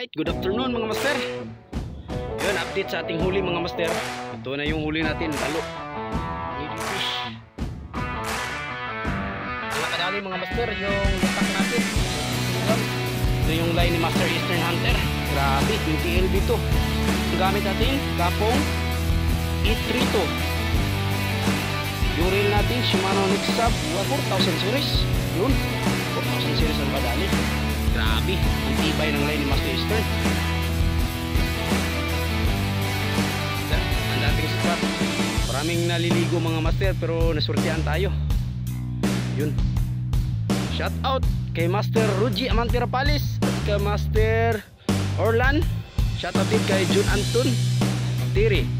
Alright, good afternoon mga master. Yun, update sa ating huli mga master. Ito na yung huli natin. Baby fish. Ang nakadali mga master, yung latak natin. Ito yung line ni Master Eastern Hunter. Grabe, yung TLB to. Ang gamit natin, kapong E32. Yung reel natin, Shimano Nexab 4000 series. Yun, 4000 series ang kadali. Grabe, tibay ng ni Master Ang dating spot. Maraming naliligo mga master pero nasurtihan tayo. Yun. Shout out kay Master Ruji Amantira Palis at kay Master Orlan. Shout out din kay Jun Anton Tiri.